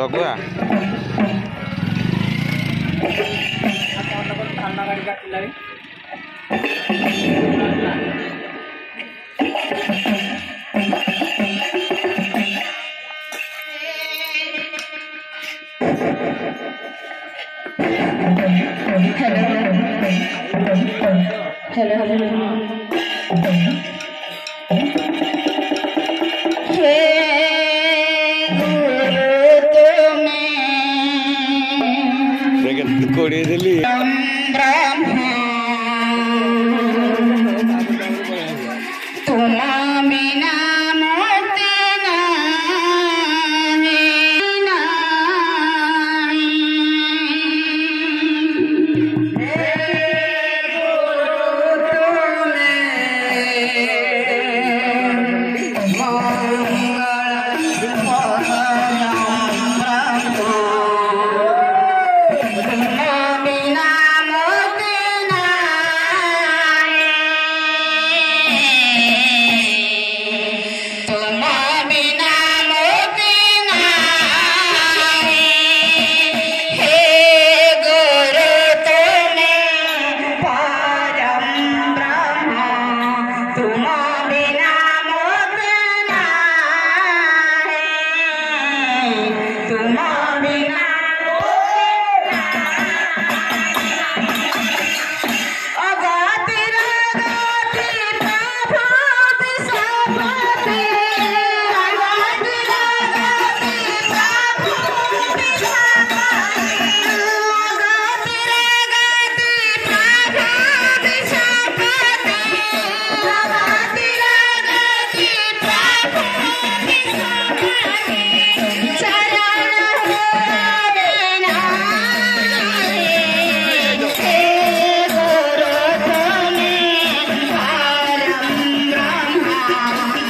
লগুয়া ঠান্ডা গাড়ি কাটি লাগে hello hello hello ಕೊಡೀಯದಿಲಿ ಬ್ರಹ್ಮ Música